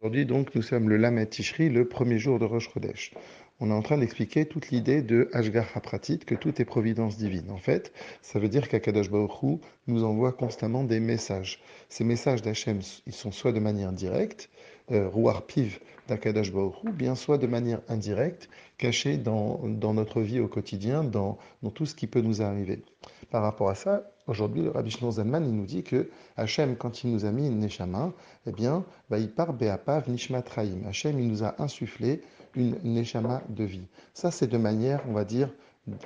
Aujourd'hui, donc, nous sommes le Lamed Tishri, le premier jour de Rosh Chodesh. On est en train d'expliquer toute l'idée de Ashgar Hapratit, que tout est providence divine. En fait, ça veut dire qu'Akadosh nous envoie constamment des messages. Ces messages d'Hachem, ils sont soit de manière directe, euh, Piv d'Akadosh bien soit de manière indirecte, cachée dans, dans notre vie au quotidien, dans, dans tout ce qui peut nous arriver. Par rapport à ça, Aujourd'hui, le Rabbi il nous dit que Hachem, quand il nous a mis une Neshama, eh bien, bah, il part Be'apav Nishmat Raim. Hachem, il nous a insufflé une Neshama de vie. Ça, c'est de manière, on va dire,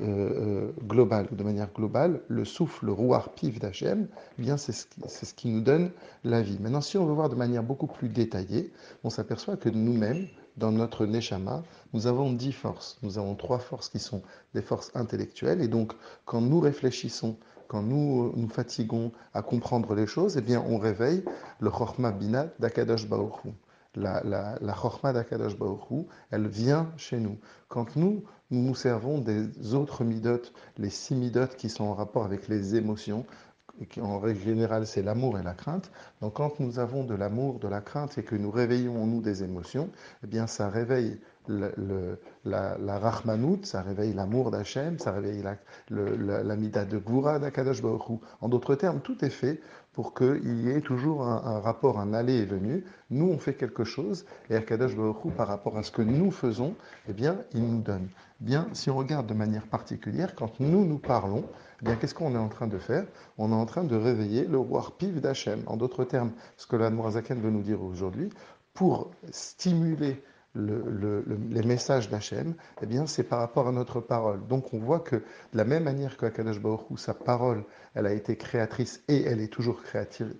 euh, euh, globale, de manière globale, le souffle, le rouar pif d'Hachem, eh c'est ce, ce qui nous donne la vie. Maintenant, si on veut voir de manière beaucoup plus détaillée, on s'aperçoit que nous-mêmes, dans notre Neshama, nous avons dix forces. Nous avons trois forces qui sont des forces intellectuelles. Et donc, quand nous réfléchissons quand nous nous fatiguons à comprendre les choses, eh bien, on réveille le Chorma Bina d'Akadosh Baruch la, la, la Chorma d'Akadosh elle vient chez nous. Quand nous, nous nous servons des autres midotes, les six midotes qui sont en rapport avec les émotions, en règle générale, c'est l'amour et la crainte. Donc, quand nous avons de l'amour, de la crainte et que nous réveillons en nous des émotions, eh bien, ça réveille le, la, la Rahmanout, ça réveille l'amour d'Hachem, ça réveille la, la, la mida de Goura d'Akadosh Baruch En d'autres termes, tout est fait pour qu'il y ait toujours un, rapport, un aller et venu. Nous, on fait quelque chose, et Akadosh Baruch par rapport à ce que nous faisons, eh bien, il nous donne. Bien, si on regarde de manière particulière, quand nous nous parlons, eh bien, qu'est-ce qu'on est en train de faire? On est en train de réveiller le roi piv d'Hachem. En d'autres termes, ce que la Noirzaken veut nous dire aujourd'hui, pour stimuler le, le, le, les messages d'Hachem, eh bien, c'est par rapport à notre parole. Donc, on voit que de la même manière que Akadosh Baruch sa parole, elle a été créatrice et elle est toujours créatrice,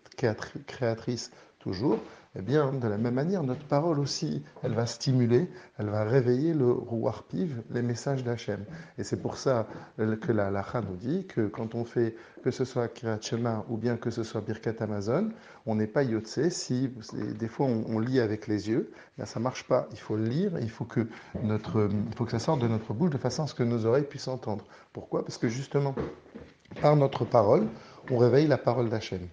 créatrice toujours, eh bien, de la même manière, notre parole aussi, elle va stimuler, elle va réveiller le rouar piv, les messages d'Hachem. Et c'est pour ça que la lacha nous dit que quand on fait, que ce soit Kirat Shema ou bien que ce soit Birkat Amazon, on n'est pas yotse si, des fois on, lit avec les yeux, bien ça marche pas. Il faut lire, il faut que notre, il faut que ça sorte de notre bouche de façon à ce que nos oreilles puissent entendre. Pourquoi? Parce que justement, par notre parole, on réveille la parole d'Hachem.